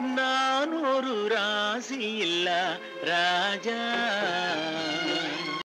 நான் ஒரு ராசி இல்ல ராஜா.